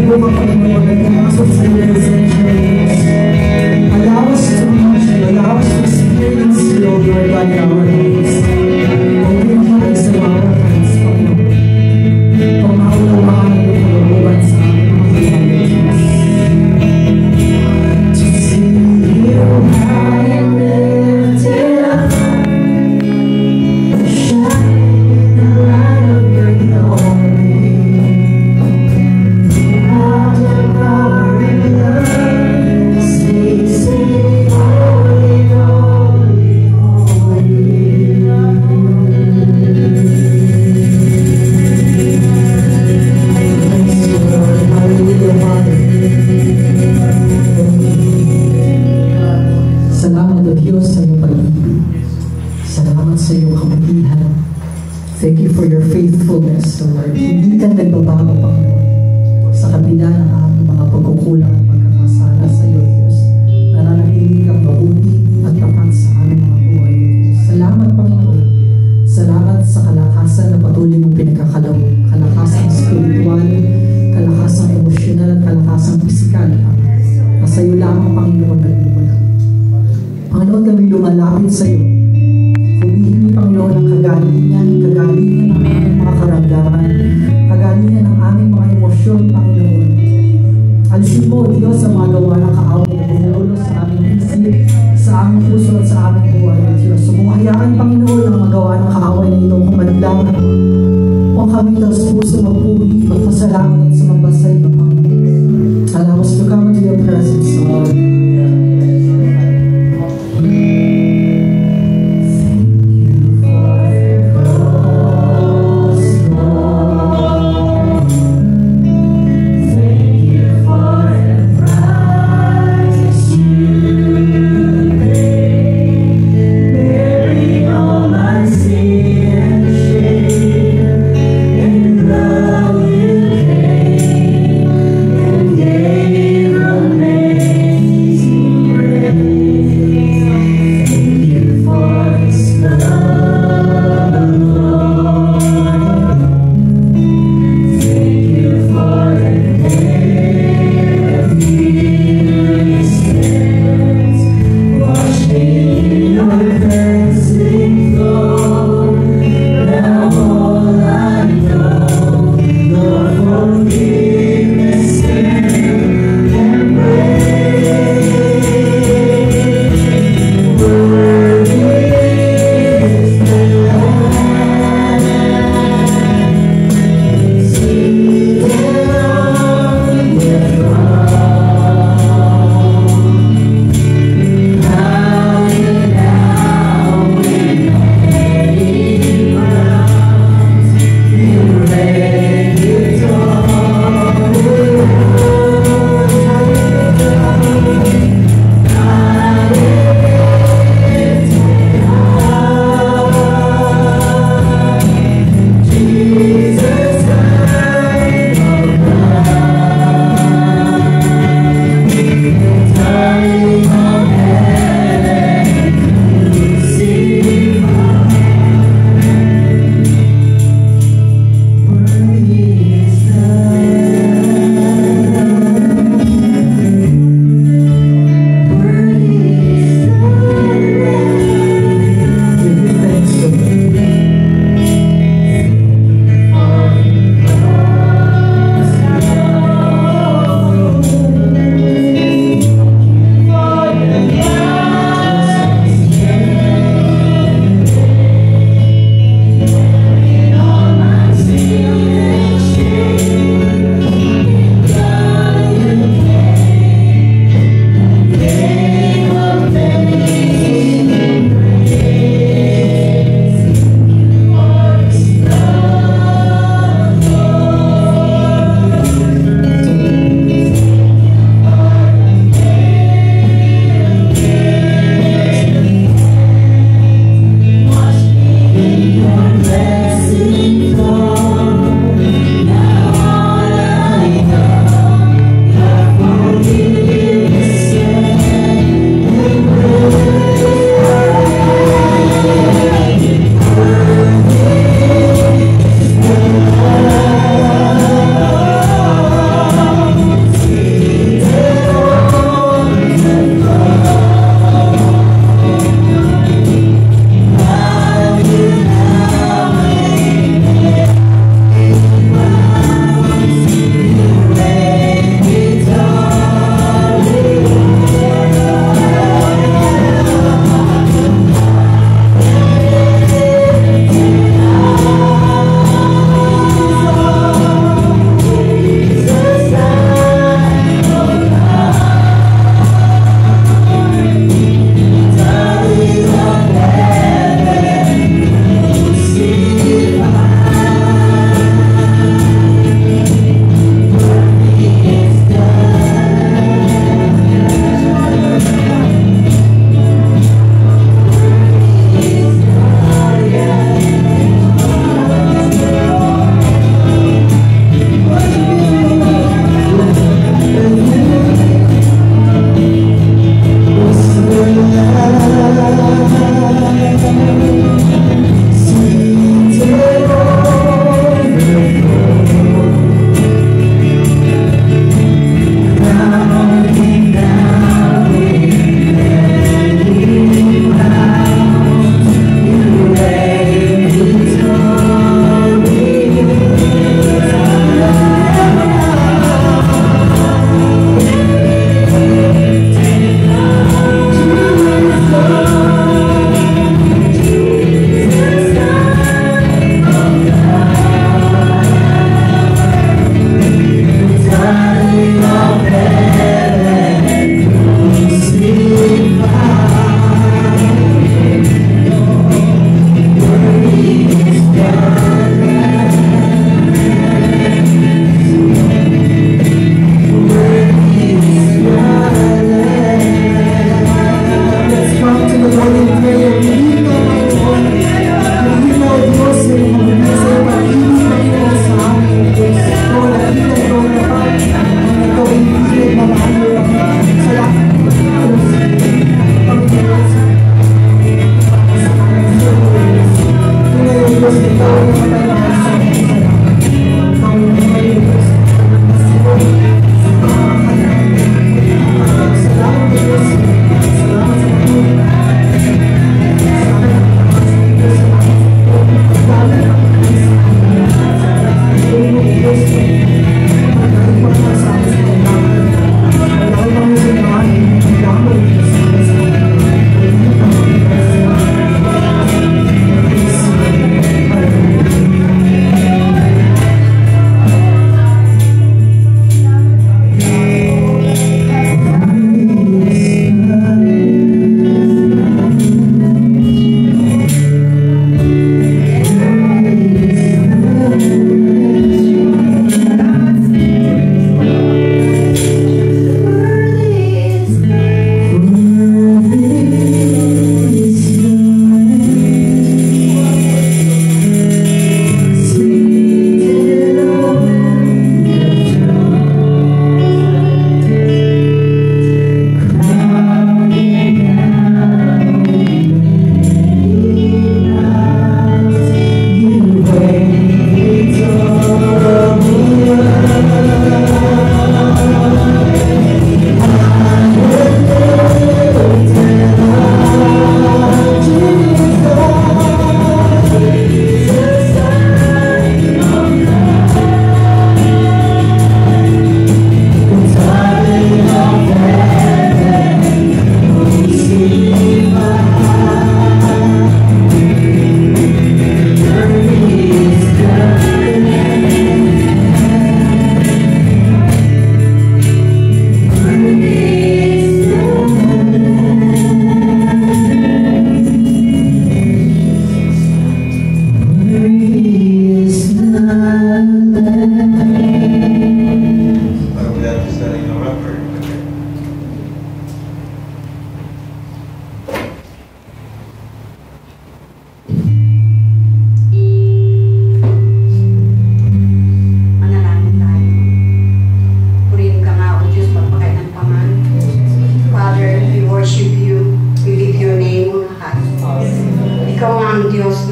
buka, Panginoon, at pumasok sa Thank you for your faithfulness, Lord. Hindi ka nagbabago, Panginoon. Sa kabila ng aming mga pagkukulang at pagkakasala sa iyo, Diyos. Nananatili kang mabuti at tapat sa aming mga buhay. Salamat, Panginoon. Salamat sa kalakasan na patuloy mong pinagkakalaw. Panginoon. Alisin mo, Diyos, ang mga gawa ng kaaway na bumulo sa aming isip, sa aming puso at sa aming buhay, O Diyos. So, kung hayaan, Panginoon, ang magawa ng kaaway na ito kumadlang, kung kami daw sa puso magpuli, magpasalamat at sumamba sa iyo, Panginoon. Allow us to come into your presence, Lord.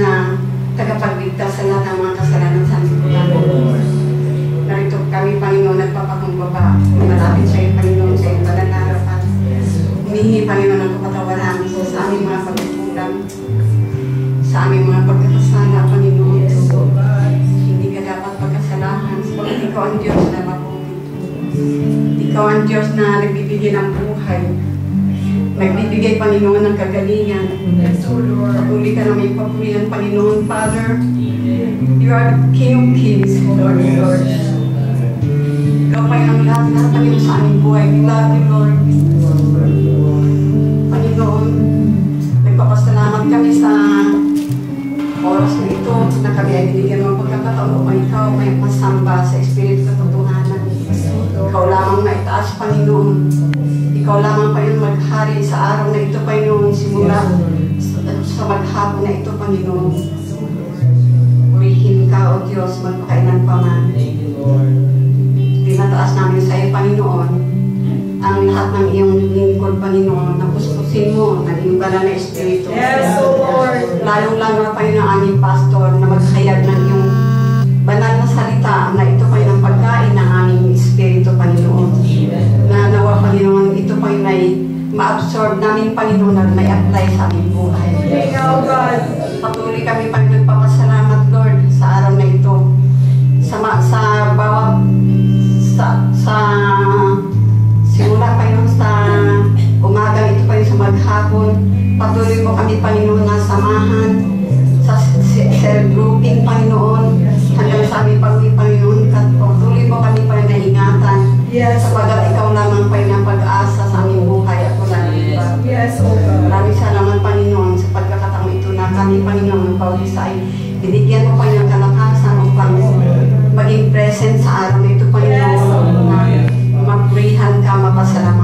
na tagapagligtas sa lahat ng mga kasalanan sa aming Narito kami, Panginoon, nagpapakumbaba. Malapit sa iyo, Panginoon, sa iyong pananarapan. Humihingi, Panginoon, ang kapatawaran sa aming mga pagkukulang, sa aming mga pagkakasala, Panginoon. So, Hindi ka dapat pagkasalahan sapagkat ikaw ang Diyos na mabuti. Ikaw ang Diyos na nagbibigay ng buhay Nagbibigay, Panginoon, ng kagalingan. Patuloy ka na may papurihan, Panginoon, Father. You are the King of Kings, Lord of Lords. Ikaw pa ang lahat, lahat Panginoon sa aming buhay. We love you, Lord. Panginoon, nagpapasalamat kami sa oras na ito na kami ay binigyan ng pagkakataon upang ikaw may masamba sa Espiritu katotohanan. Ikaw lamang na itaas, Panginoon. Ikaw lamang pa yung maghari sa araw na ito, Panginoon, simula sa, sa maghapon na ito, Panginoon. Purihin ka, O Diyos, magpakailan pa man. Tinataas namin sa iyo, Panginoon, ang lahat ng iyong lingkod, Panginoon, na puspusin mo ng iyong banal na Espiritu. Yes, O Lord. Lalong-lalo na pa ng aming pastor na maghayag ng iyong banal na salita na ito pa ng pagkain ng aming Espiritu, Panginoon. Na nawa, Panginoon, ito pa yung ay ma-absorb namin, Panginoon, at may apply sa aming buhay. You, God. Ng Paulista ay binigyan mo pa ng kalakasan upang maging present sa araw na ito, Panginoon, na mapurihan ka, mapasalamatan.